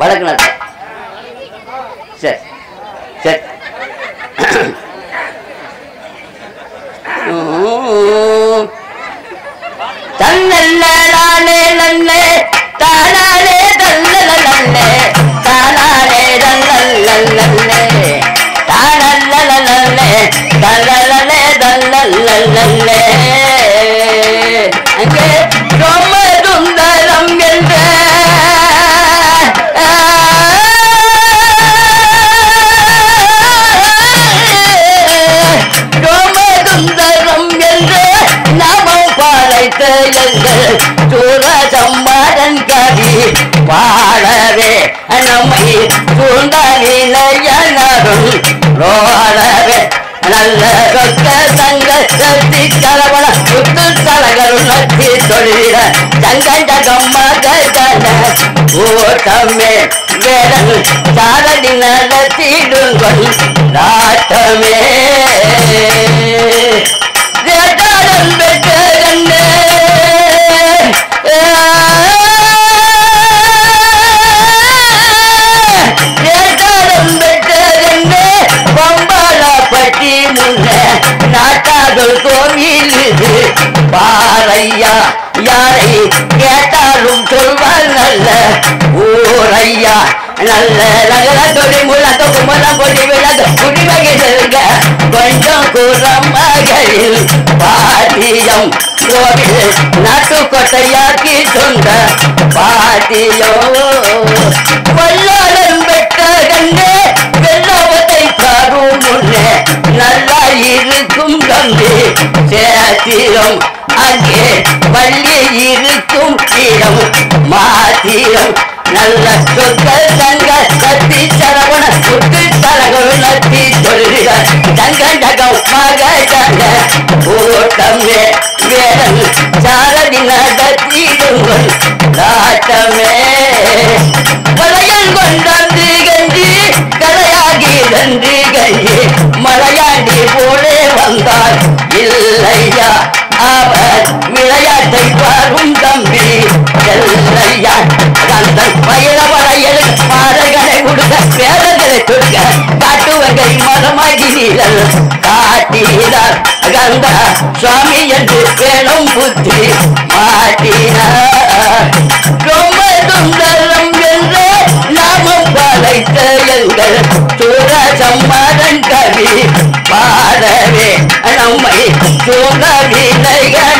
கலக்கினார் சரி சரி. உம். தன்னல்லாலே நல்லே தானாலே தல்லலே தானாலே தல்லல்லே தானல்லலே தல்லலே தல்லல்லே எங்கள் சூரசம்மாடன் கவி பாடவே நம்மை சூழ்ந்த நிலையனரும் ரோடவே நல்ல ரொக்க சங்க சக்தி கலவன சுத்து தலகள் நத்தி தொழில சங்கண்ட கம்மகன ஓட்டமே வேடன் சாரடி நடத்திடுங்கள் நாட்டமே. கேட்டாலும் சொல்வார் நல்ல ஊரையா நல்ல நகர தொழில் முழக்க குமரம் கொடி விழாத குடிவகை செல்க. கொஞ்சம் குறம் மகளில் பாட்டியம். கோவில் நாட்டுக்கோட்டையாக்கி சொந்த பாட்டியோ. வல்லாளன் மாத்திரம். அங்கே பள்ளி இருக்கும் இடம் மாத்திரம். நல்ல சொற்கள் தங்க சத்தி சரவண சுட்டு தரகள் நத்தி சொல்லுக தங்க டகம் மக தங்க ஓட்டமே வேடன் சாரதி நடத்திடுங்கள் நாட்டமே. வளையல் கொண்டாந்து கஞ்சி கலையாகி நன்றி கஞ்சி. மலையாண்டி போலே வந்தார். இல்லை செல்லையா அவர் விளையாட்டை பாரும் தம்பி. செல்லையா கந்தன் பயிர வளையல் கொடுக்க வேதங்களை கொடுக்க காட்டுவகை மதமாகி நீரல் காட்டினார். கந்த சுவாமி என்று பேணும் புத்தி மாட்டினார். ரொம்ப துந்தரம் என்று நாமும் பழைத்த எங்கள் சூரசம்மரன் கவி. பா நம்மை சூழவிலைகளருள்